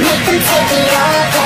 You can take it all.